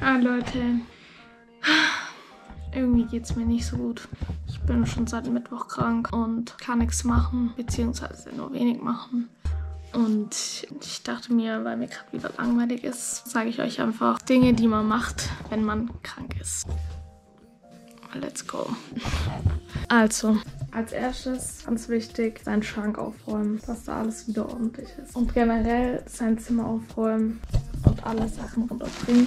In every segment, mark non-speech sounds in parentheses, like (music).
Ja, Leute. Irgendwie geht es mir nicht so gut. Ich bin schon seit Mittwoch krank und kann nichts machen, beziehungsweise nur wenig machen. Und ich dachte mir, weil mir gerade wieder langweilig ist, sage ich euch einfach Dinge, die man macht, wenn man krank ist. Let's go. Also, als erstes ganz wichtig, seinen Schrank aufräumen, dass da alles wieder ordentlich ist. Und generell sein Zimmer aufräumen und alle Sachen runterbringen.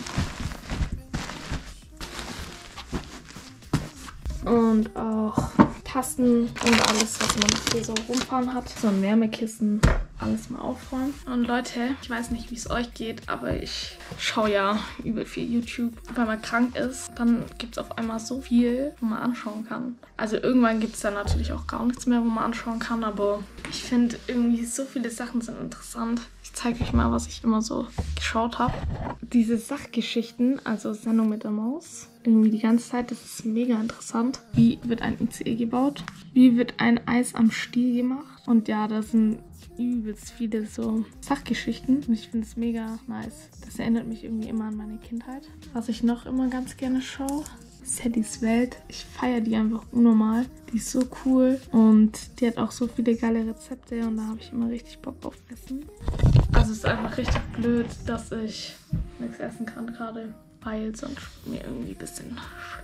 Und auch Tasten und alles, was man hier so rumfahren hat. So ein Wärmekissen, alles mal aufräumen. Und Leute, ich weiß nicht, wie es euch geht, aber ich schaue ja über viel YouTube. Wenn man krank ist, dann gibt es auf einmal so viel, wo man anschauen kann. Also irgendwann gibt es dann natürlich auch gar nichts mehr, wo man anschauen kann, aber ich finde irgendwie so viele Sachen sind interessant. Ich zeige euch mal, was ich immer so geschaut habe. Diese Sachgeschichten, also Sendung mit der Maus, irgendwie die ganze Zeit, das ist mega interessant. Wie wird ein ICE gebaut? Wie wird ein Eis am Stiel gemacht? Und ja, das sind übelst viele so Sachgeschichten und ich finde es mega nice. Das erinnert mich irgendwie immer an meine Kindheit. Was ich noch immer ganz gerne schaue, Sallys Welt. Ich feiere die einfach unnormal. Die ist so cool und die hat auch so viele geile Rezepte und da habe ich immer richtig Bock auf Essen. Also es ist einfach richtig blöd, dass ich nichts essen kann gerade, weil sonst mir irgendwie ein bisschen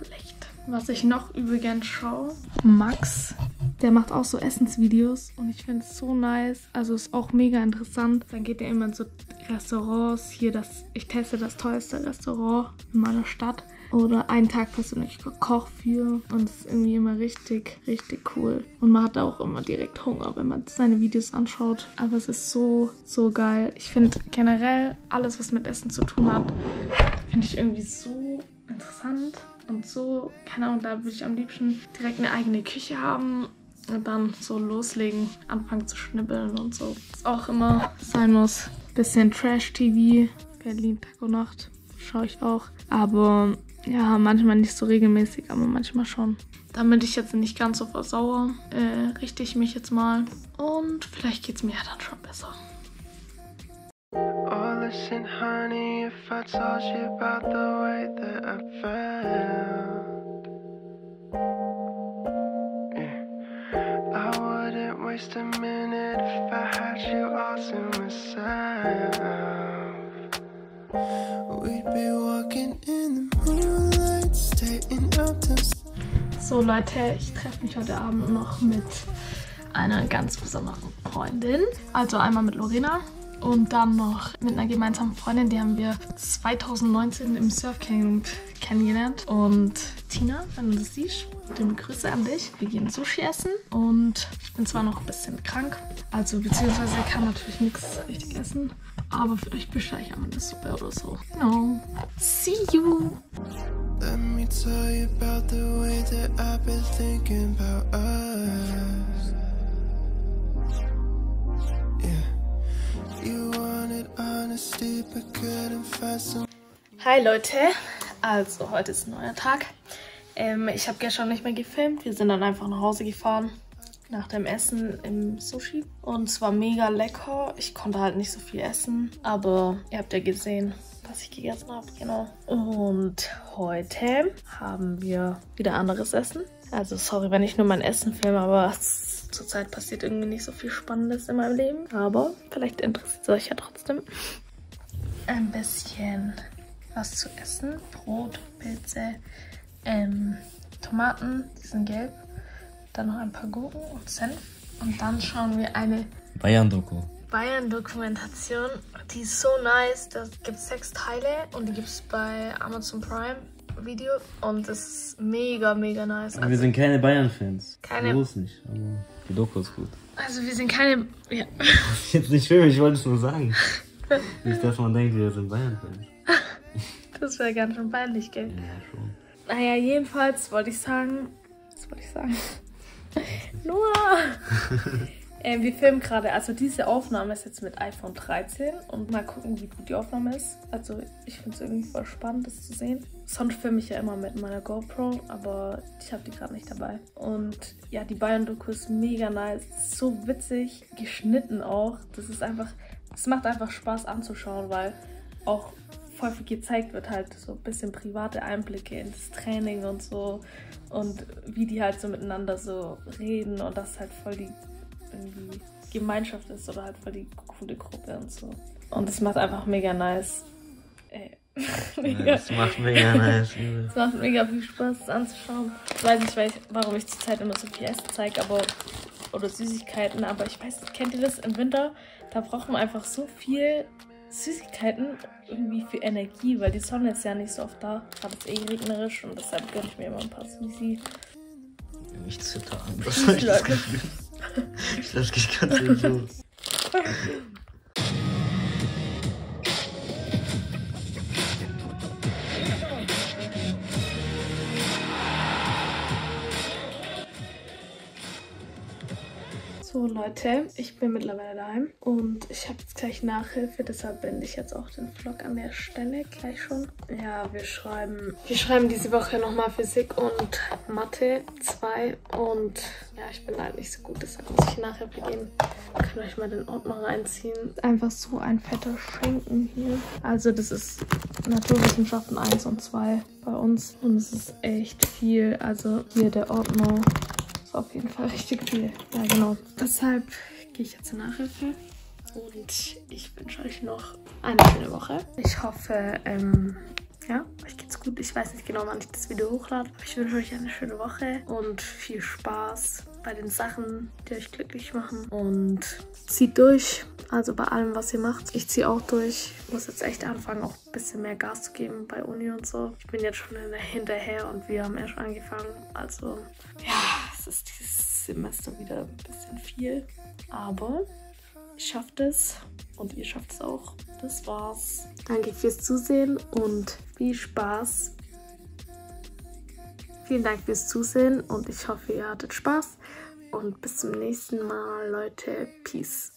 schlecht. Was ich noch übrigens schaue, Max, der macht auch so Essensvideos und ich finde es so nice. Also ist auch mega interessant. Dann geht er immer in so Restaurants. Hier das, ich teste das teuerste Restaurant in meiner Stadt. Oder einen Tag persönlich gekocht für. Und es ist irgendwie immer richtig, richtig cool. Und man hat auch immer direkt Hunger, wenn man seine Videos anschaut. Aber es ist so, so geil. Ich finde generell alles, was mit Essen zu tun hat, finde ich irgendwie so interessant. Und so, keine Ahnung, da würde ich am liebsten direkt eine eigene Küche haben und dann so loslegen, anfangen zu schnibbeln und so. Was auch immer sein muss. Bisschen Trash-TV, Berlin Tag und Nacht schaue ich auch. Aber ja, manchmal nicht so regelmäßig, aber manchmal schon. Damit ich jetzt nicht ganz so versauere, äh, richte ich mich jetzt mal. Und vielleicht geht es mir ja dann schon besser. Listen, honey, if I told you about the way that I felt. Yeah. I wouldn't waste a minute if I had you all to myself. We'd be walking in the moonlight, staying up till so Leute, ich treffe mich heute Abend noch mit einer ganz besonderen Freundin. Also einmal mit Lorena und dann noch mit einer gemeinsamen Freundin, die haben wir 2019 im Surfcamp kennengelernt. Und Tina, wenn du das siehst, liebe Grüße an dich. Wir gehen Sushi essen und ich bin zwar noch ein bisschen krank, also beziehungsweise kann natürlich nichts richtig essen, aber vielleicht bestelle ich einmal eine Suppe oder so. No. See you! Let me tell you about the way that I've been thinking about us. Hi Leute, also heute ist ein neuer Tag. Ähm, ich habe gestern nicht mehr gefilmt. Wir sind dann einfach nach Hause gefahren nach dem Essen im Sushi. Und es war mega lecker. Ich konnte halt nicht so viel essen, aber ihr habt ja gesehen, was ich gegessen habe. Genau. Und heute haben wir wieder anderes Essen. Also sorry, wenn ich nur mein Essen filme, aber zurzeit passiert irgendwie nicht so viel Spannendes in meinem Leben. Aber vielleicht interessiert es euch ja trotzdem. Ein bisschen was zu essen. Brot, Pilze, ähm, Tomaten, die sind gelb. Dann noch ein paar Gurken und Senf. Und dann schauen wir eine Bayern-Doku. Bayern-Dokumentation. Die ist so nice. Da gibt es sechs Teile und die gibt es bei Amazon Prime Video. Und das ist mega, mega nice. Also, wir sind keine Bayern-Fans. Keine. Bloß nicht. Aber die Doku ist gut. Also wir sind keine. Ja. (laughs) Jetzt nicht schön, ich wollte es nur sagen. (laughs) nicht, dass man denkt, wir sind Bayern-Fans. (laughs) das wäre ganz schön peinlich, gell? Ja, schon. Naja, jedenfalls wollte ich sagen. Was wollte ich sagen? Noah! Äh, wir filmen gerade, also diese Aufnahme ist jetzt mit iPhone 13 und mal gucken, wie gut die Aufnahme ist. Also ich finde es irgendwie voll spannend, das zu sehen. Sonst filme ich ja immer mit meiner GoPro, aber ich habe die gerade nicht dabei. Und ja, die Bayern-Doku ist mega nice, so witzig, geschnitten auch. Das ist einfach, es macht einfach Spaß anzuschauen, weil auch viel gezeigt wird, halt so ein bisschen private Einblicke ins Training und so und wie die halt so miteinander so reden und das halt voll die irgendwie Gemeinschaft ist oder halt voll die coole Gruppe und so. Und es macht einfach mega nice. Ey. Ja, (laughs) das macht mega nice. Es macht mega viel Spaß, das anzuschauen. Ich weiß nicht, warum ich zurzeit immer so viel Essen zeige, aber oder Süßigkeiten, aber ich weiß nicht, kennt ihr das im Winter? Da braucht man einfach so viel Süßigkeiten irgendwie für Energie, weil die Sonne ist ja nicht so oft da. Gerade ist eh regnerisch und deshalb gönne ich mir immer ein paar Süßi. Ich zitter an. Das ich das Gefühl. Ich lasse (laughs) So Leute, ich bin mittlerweile daheim und ich habe jetzt gleich Nachhilfe, deshalb beende ich jetzt auch den Vlog an der Stelle gleich schon. Ja, wir schreiben, wir schreiben diese Woche nochmal Physik und Mathe 2 und ja, ich bin halt nicht so gut, deshalb muss ich Nachhilfe gehen. Könnt ihr euch mal den Ordner reinziehen. Einfach so ein fetter Schinken hier. Also das ist Naturwissenschaften 1 und 2 bei uns und es ist echt viel. Also hier der Ordner ist auf jeden Fall richtig viel. Ja, genau. Deshalb gehe ich jetzt zur Nachhilfe und ich wünsche euch noch eine schöne Woche. Ich hoffe, ähm, ja, euch geht's gut. Ich weiß nicht genau, wann ich das Video hochlade. Ich wünsche euch eine schöne Woche und viel Spaß bei den Sachen, die euch glücklich machen. Und zieht durch. Also bei allem, was ihr macht. Ich ziehe auch durch. Ich muss jetzt echt anfangen, auch ein bisschen mehr Gas zu geben bei Uni und so. Ich bin jetzt schon hinterher und wir haben erst angefangen. Also ja, es ist dieses Semester wieder ein bisschen viel. Aber ich schaffe das und ihr schafft es auch. Das war's. Danke fürs Zusehen und viel Spaß. Vielen Dank fürs Zusehen und ich hoffe, ihr hattet Spaß. Und bis zum nächsten Mal, Leute. Peace.